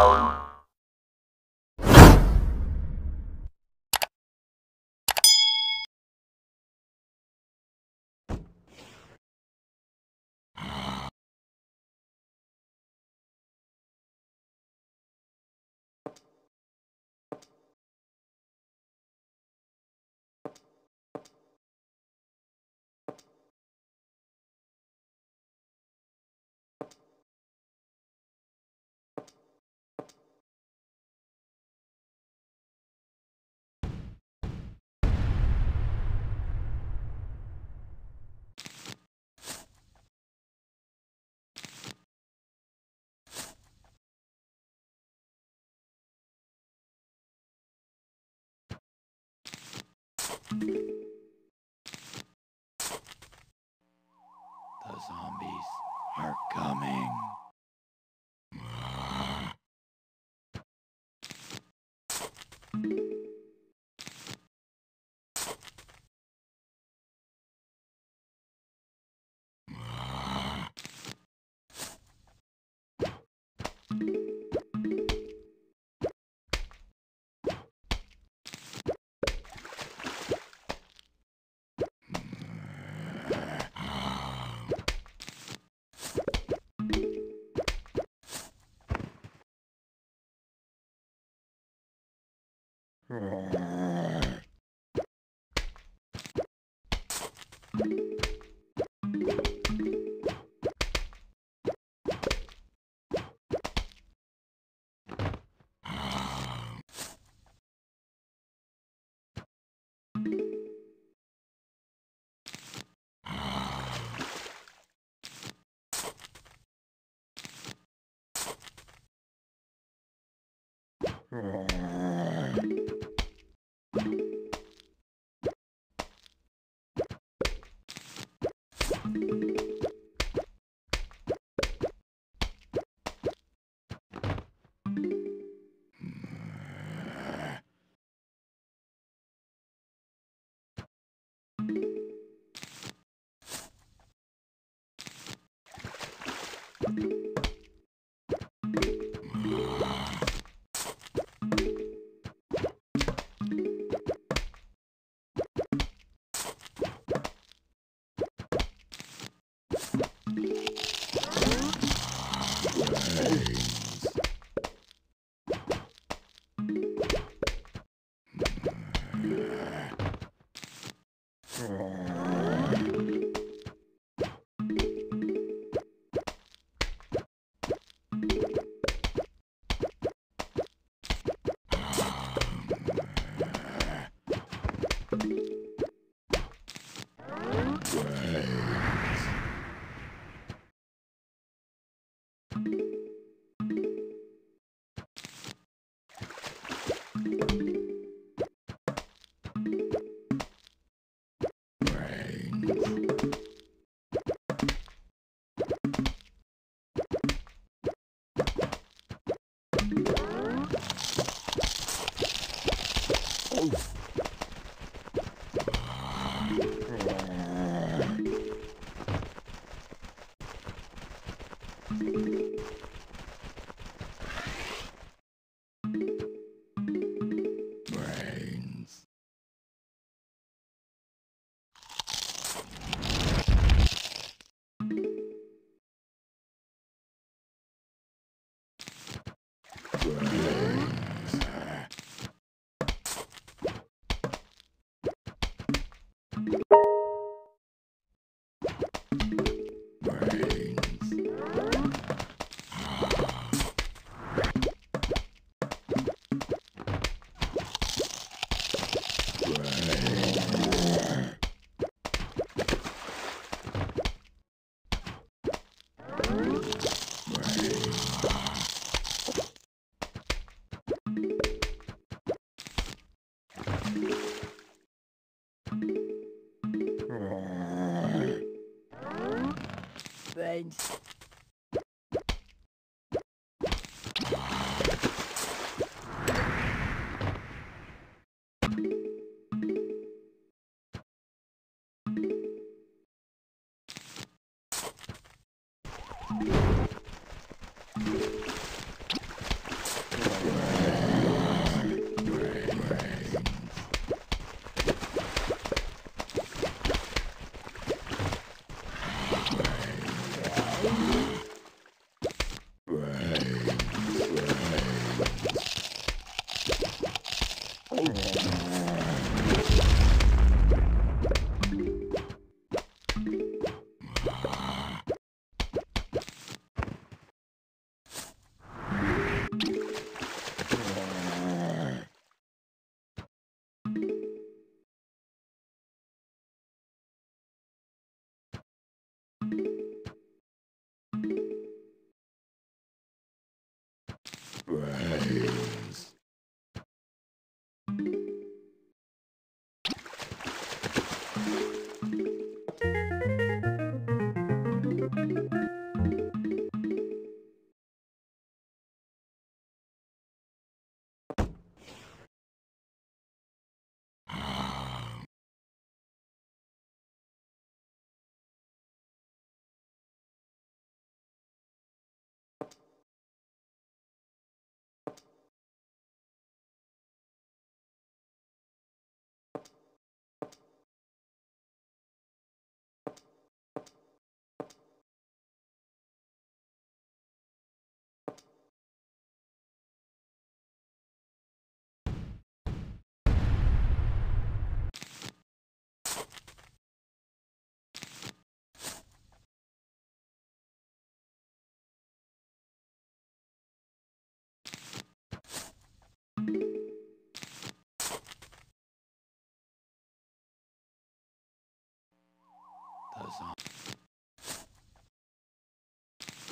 Wow. The zombies are coming. Brains. Brains. Brains.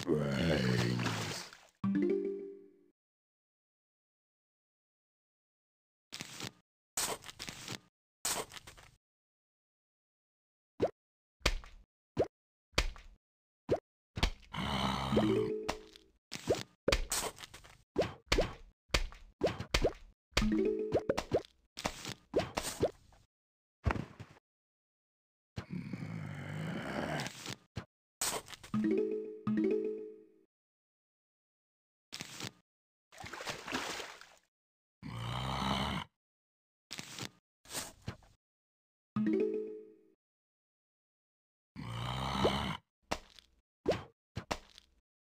right.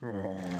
Oh.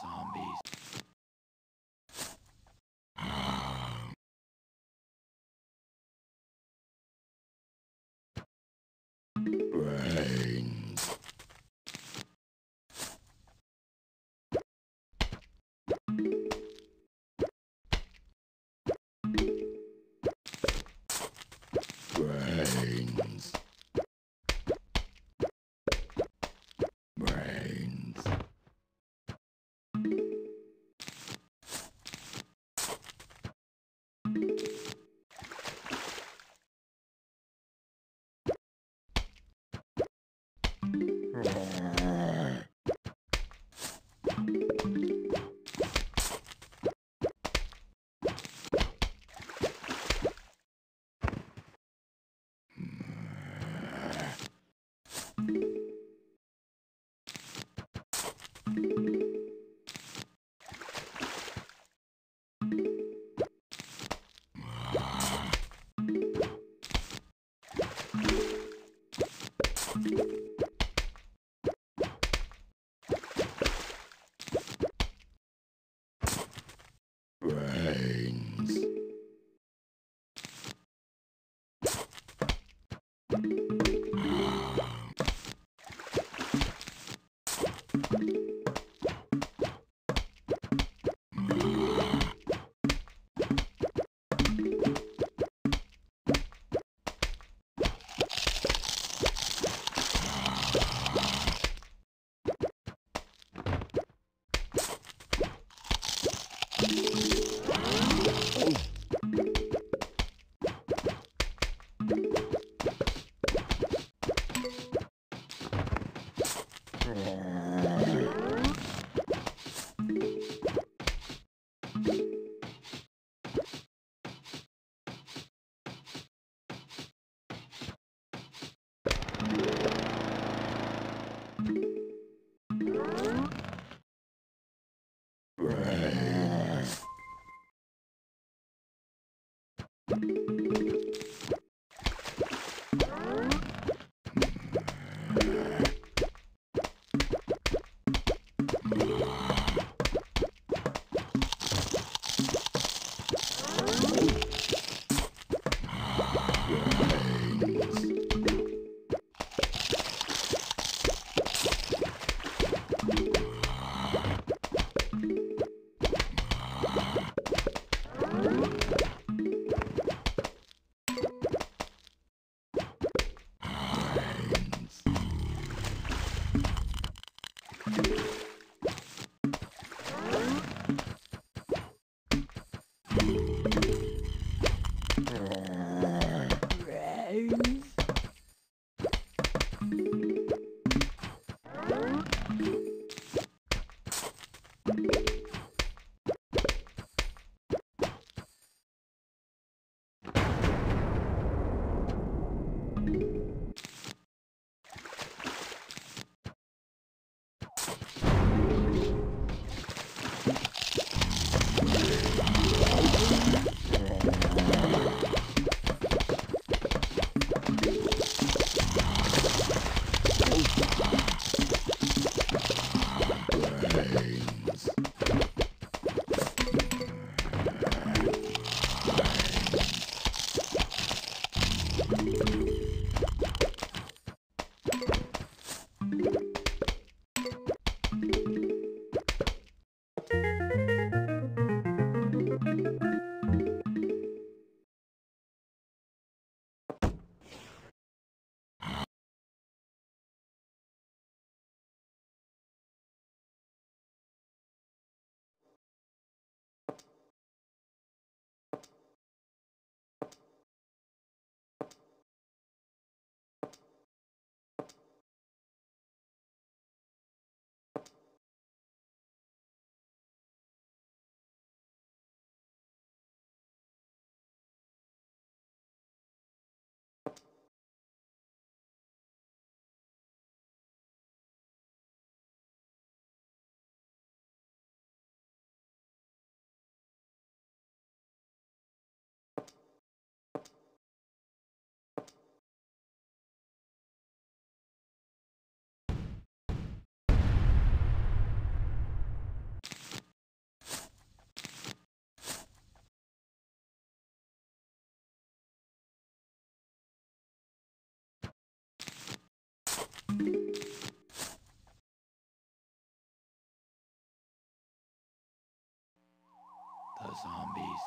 Zombies. Thank you. Zombies.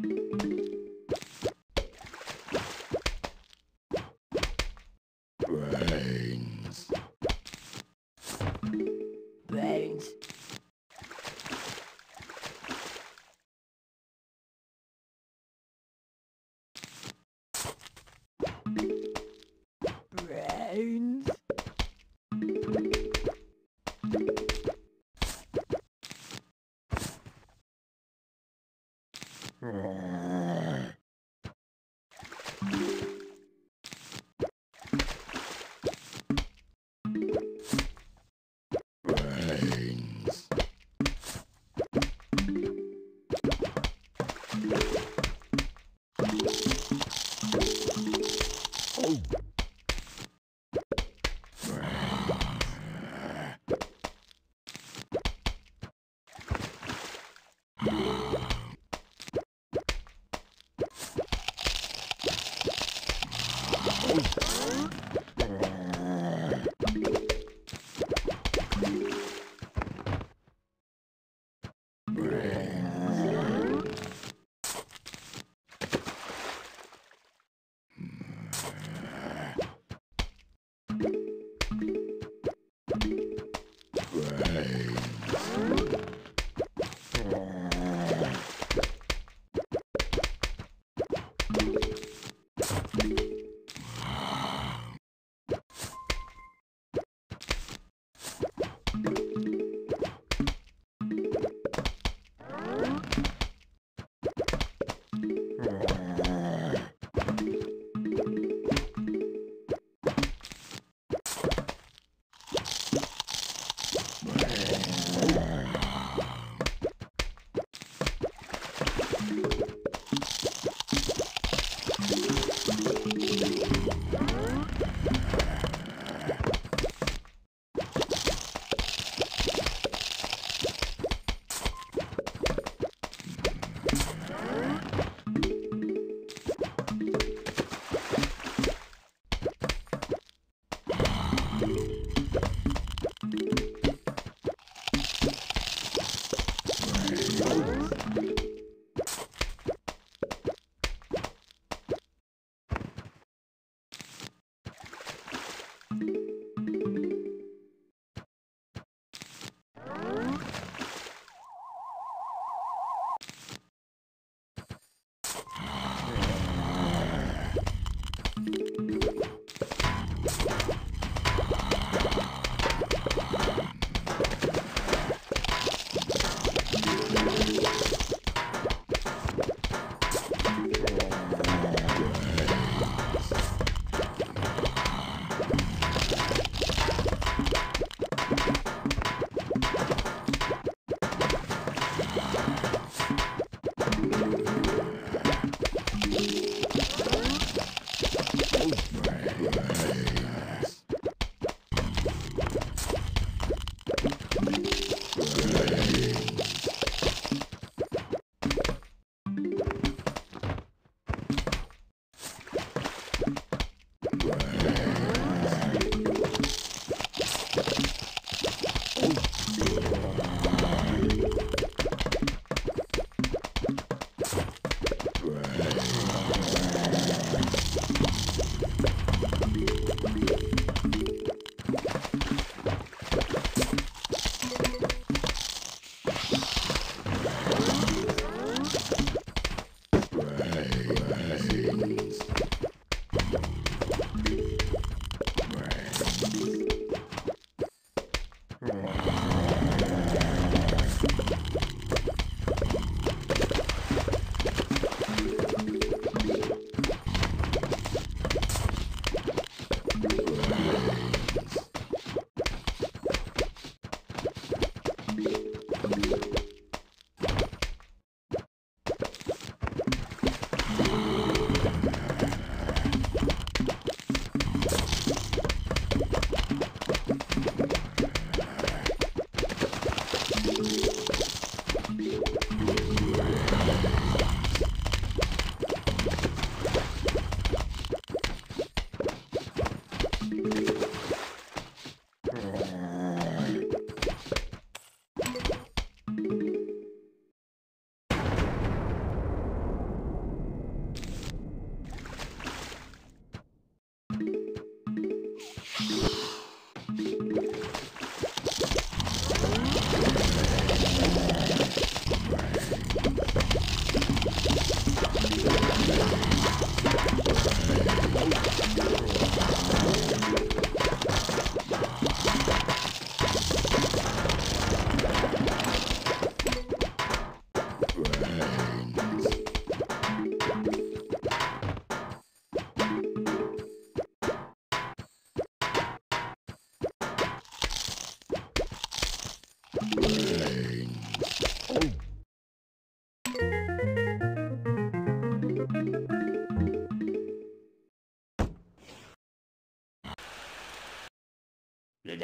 you